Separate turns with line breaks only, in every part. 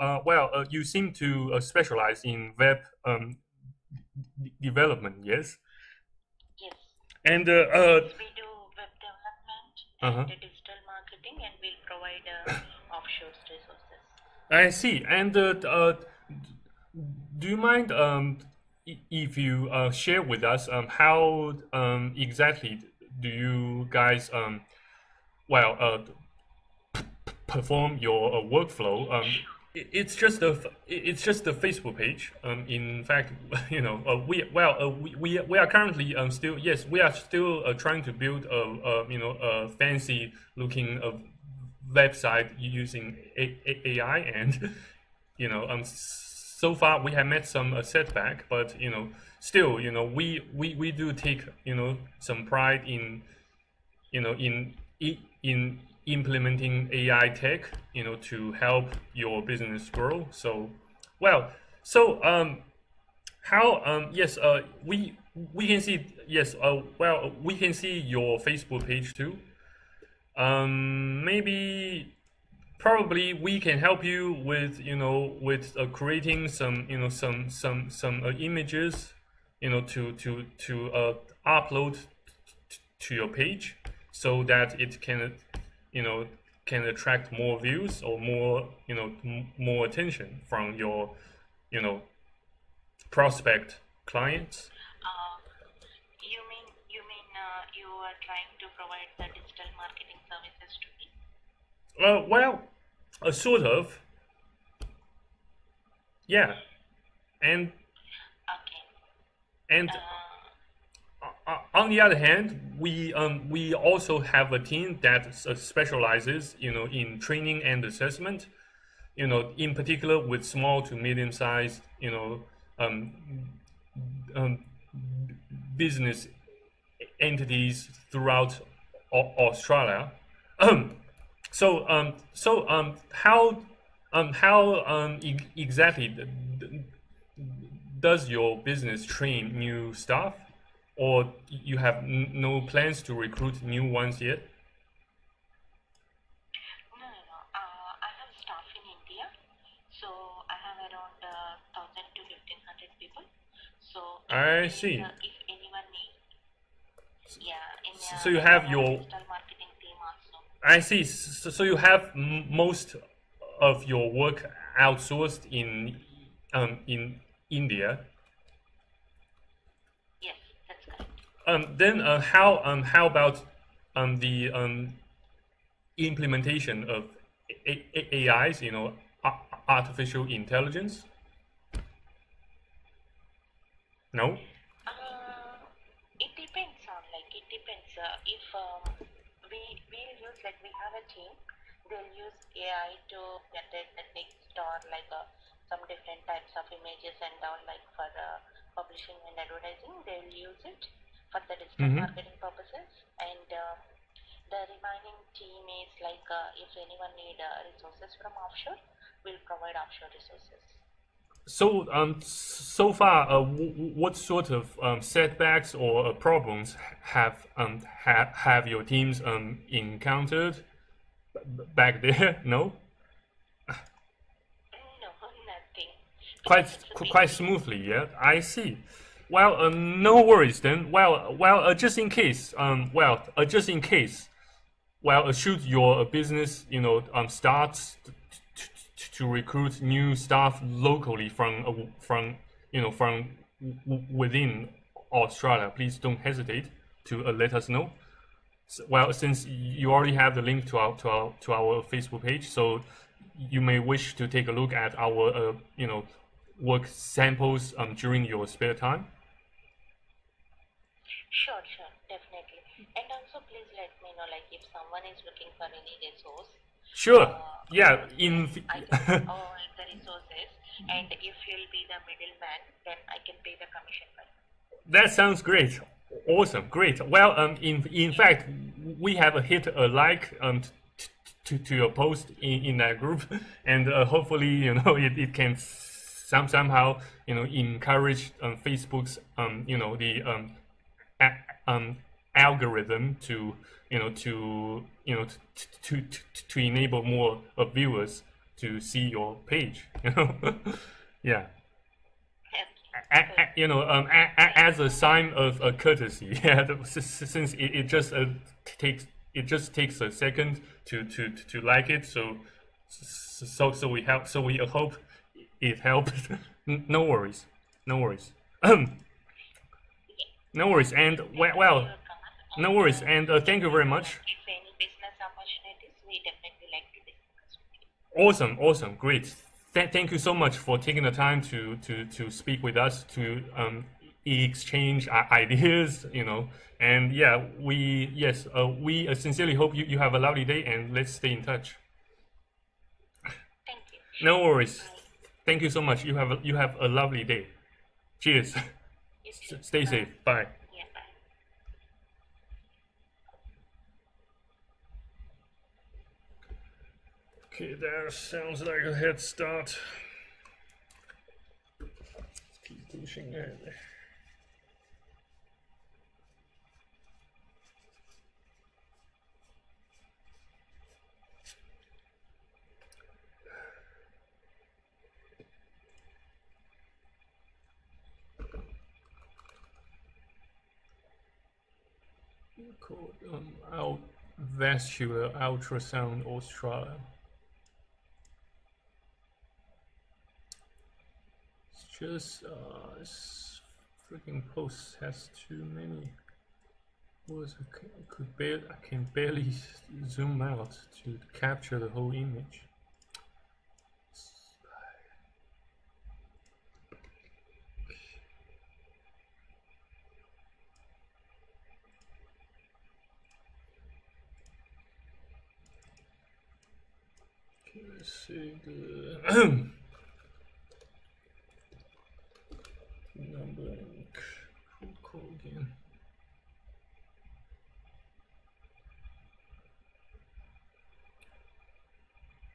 uh, well, uh, you seem to uh, specialize in web um, development, yes?
Yes.
And uh, uh,
We do web development and digital marketing, and we'll provide uh, offshore resources.
I see. And uh, uh, do you mind um, if you uh, share with us um, how um, exactly do you guys um, well uh, perform your uh, workflow? It's just a it's just a Facebook page. Um, in fact, you know, uh, we well uh, we, we we are currently um, still yes we are still uh, trying to build a, a you know a fancy looking uh, website using A- A- AI and you know um so far we have met some uh, setback but you know still you know we, we we do take you know some pride in you know in in implementing AI tech you know to help your business grow. So well so um how um yes uh we we can see yes uh well we can see your Facebook page too. Um, maybe probably we can help you with you know with uh, creating some you know some some some uh, images you know to to to uh, upload to your page so that it can you know can attract more views or more you know m- more attention from your you know prospect clients
Uh, you mean you mean uh, you are trying to provide the digital marketing services to me?
Uh, well, uh, sort of. Yeah, and
Okay.
and
uh,
on the other hand, we um we also have a team that uh, specializes, you know, in training and assessment. You know, in particular with small to medium sized, you know, um, um, business entities throughout Australia. so um so um how um how um e- exactly does your business train new staff or you have n- no plans to recruit new ones yet
no, no, no. Uh, I have staff in India, so I have around uh, thousand to fifteen hundred people. So
I see.
uh, if anyone needs, yeah, in, uh,
so you have your-
marketing team also.
i see so, so you have m- most of your work outsourced in um in india
Yes, that's correct.
Um, then uh, how um, how about um, the um, implementation of A- A- AIs, you know, artificial intelligence? No.
Uh, it depends on like it depends. Uh, if um, we we'll use like we have a team, they'll use AI to generate the text or like uh, some different types of images and all like for uh, publishing and advertising. They'll use it for the digital
Mhm.
marketing purposes, and uh, the remaining team is like uh, if anyone need uh, resources from offshore, we'll provide offshore resources.
So um, so far, uh, what sort of um, setbacks or uh, problems have um ha- have your teams um encountered back there? No.
No, nothing.
quite
Because it's a
qu- quite smoothly. Yeah, I see. Well, uh, no worries then. Well, well, uh, just in case. Um, well, uh, just in case. Well, uh, should your uh, business, you know, um, starts to recruit new staff locally from uh, from you know from within Australia, please don't hesitate to let us know. S- Well, since you already have the link to our to our to our Facebook page, so you may wish to take a look at our you know work samples um, during your spare time.
Sure, sure, definitely. And also, please let me know, like, if someone is looking for any resource,
Sure. Yeah. In
I can provide the resources, and if you'll be the middleman, then I can pay the commission for you.
that sounds great. Awesome. Great. Well, um, in in fact, we have a hit a like um to to your post in, in that group, and uh, hopefully you know it, it can some somehow you know encourage um, Facebook's um you know the um um algorithm to you know to you know to to to, to enable more uh, viewers to see your page. You know, yeah. A- a- you know, um, a- a- as a sign of uh, courtesy, yeah, the- since it, it just uh, takes it just takes a second to to to, to like it, so so so we help so we hope it helped. No worries, no worries, no worries, and well, well no worries, and uh, thank you very much.
If any business opportunities, we definitely like to discuss with you.
Awesome, awesome, great. Th- thank you so much for taking the time to to to speak with us to um, exchange ideas, you know. And yeah, we yes, uh, we uh, sincerely hope you, you have a lovely day, and let's stay in touch.
Thank you.
No worries. Thank you so much. You have a, you have a lovely day. Cheers. Stay safe. Bye.
Bye.
Okay, that sounds like a head start. Let's keep pushing. Called um, out vascular ultrasound Australia. It's just uh, this freaking post has too many words. I, could barely, I can barely zoom out to capture the whole image. The number and code again.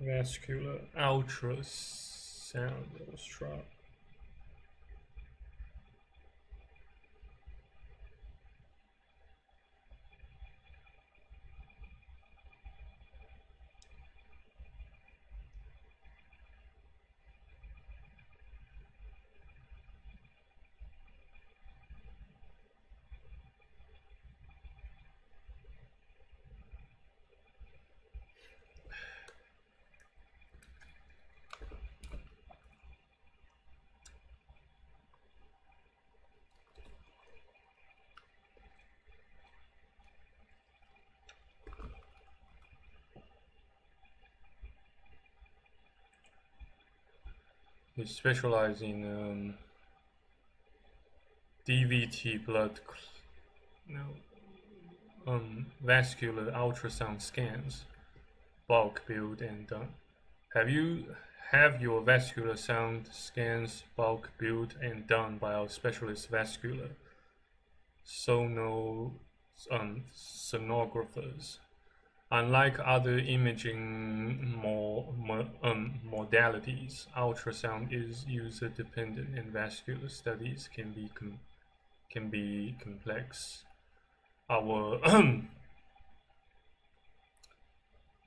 Vascular ultrasound. Let's. They specialize in um, DVT blood, no, um, vascular ultrasound scans, bulk billed and done. Have you have your vascular sound scans bulk built and done by our specialist vascular um, sonographers? Unlike other imaging mo- mo- um, modalities, ultrasound is user dependent and vascular studies can be can be complex. Our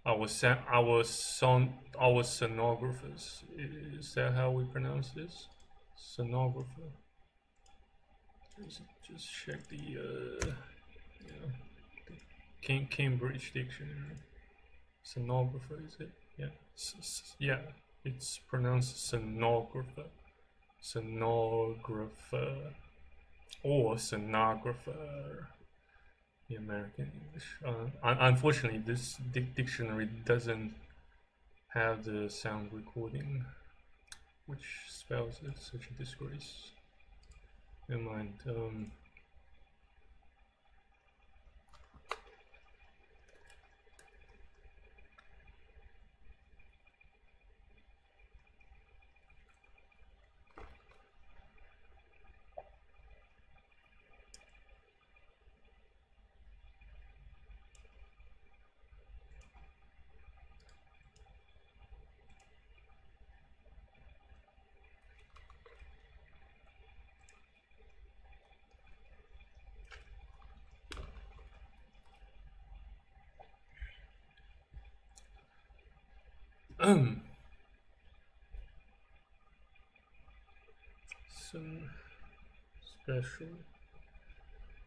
our our son our sonographers is that how we pronounce this? Sonographer. Just, just check the uh, yeah. Cam- Cambridge Dictionary. Sonographer, is it? Yeah. Yeah, it's pronounced sonographer. Sonographer. Or sonographer. The American English. Uh, un- unfortunately, this dic- dictionary doesn't have the sound recording, which spells it such a disgrace. Never mind. Um, Um. Some special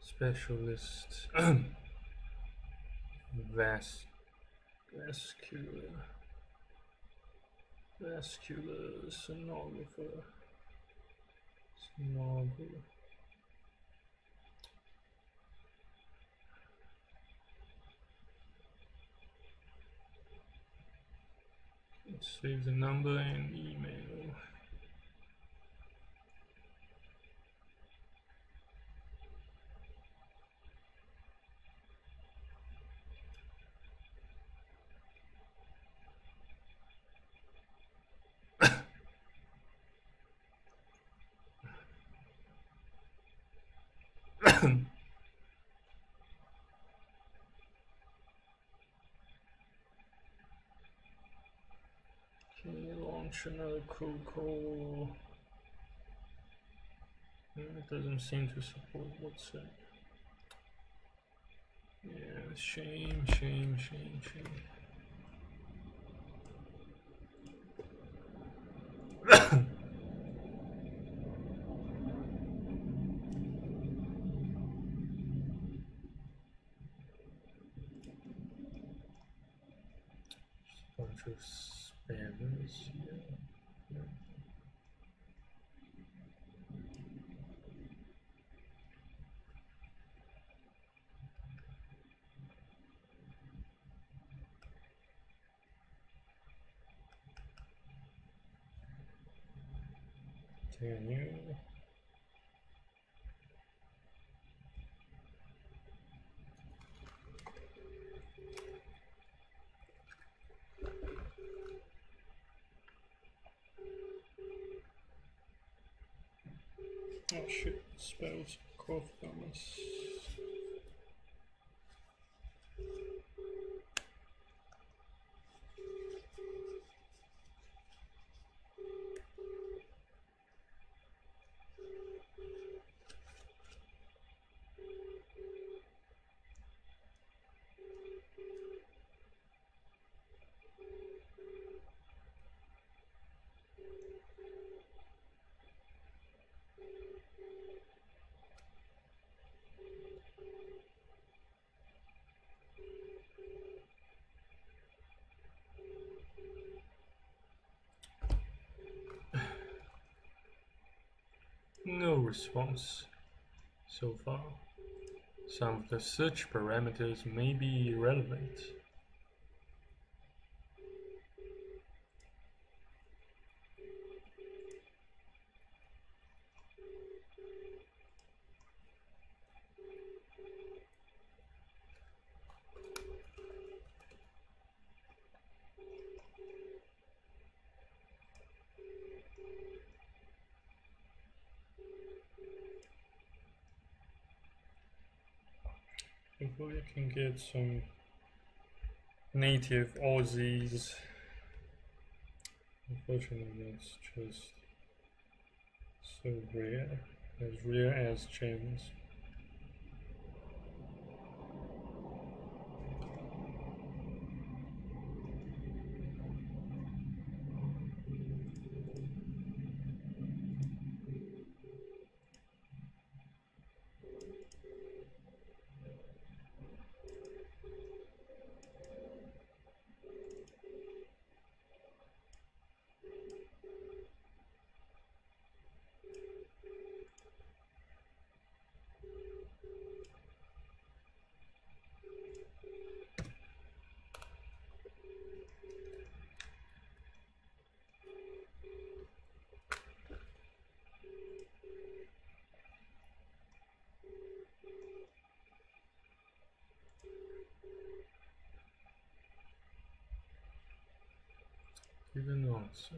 specialist um, vas vascular vascular sonographer sonographer Save the number and email. Can cold call? Hmm, It doesn't seem to support WhatsApp. Yeah, shame, shame, shame, shame. Just a bunch of spammers here. Yeah. Oh shit, spells cough comments. No response so far. Some of the search parameters may be relevant. Hopefully I can get some native Aussies. Unfortunately that's just so rare. As rare as gems. повернулся